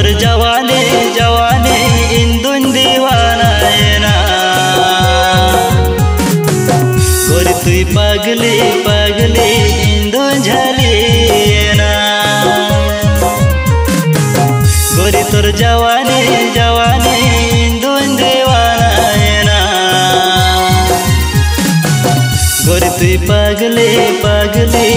तोर जवानी जवानी इंदुन दीवाना ना। गोरी तुई पगली पगली इंदुन झली गोरी तोर जवानी जवानी इंदुन दीवाना गोरी तुई पगली पगली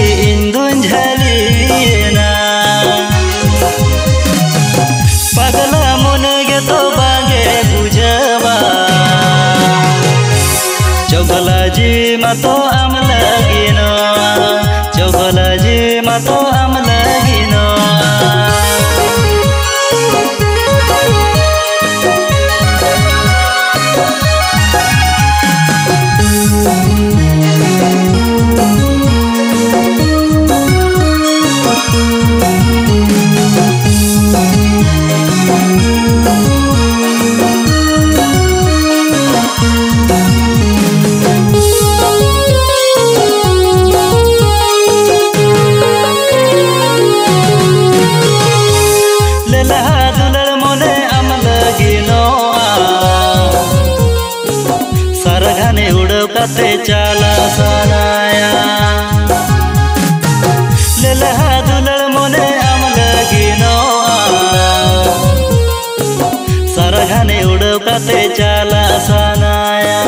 mà to am là kia nó cho gọi là gì mà to am काते चाला साराया। लेला दुलर मोने आम लगिनो सारा घाने उड़व काते चाला सानाया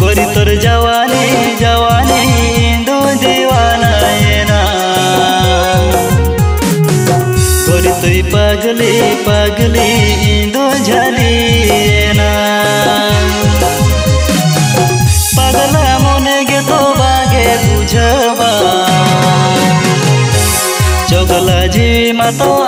गोरी तोर जवानी जवानी दो दीवाना ना। गोरी तुई पगली पगली दो झली ना। chava chokla ji ma to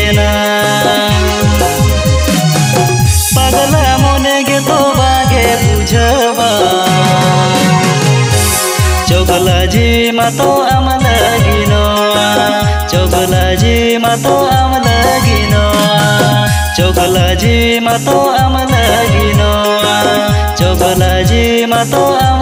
mato amal lagi no Chogolaji mato amal lagi no Chogolaji mato amal lagi no Chogolaji mato amal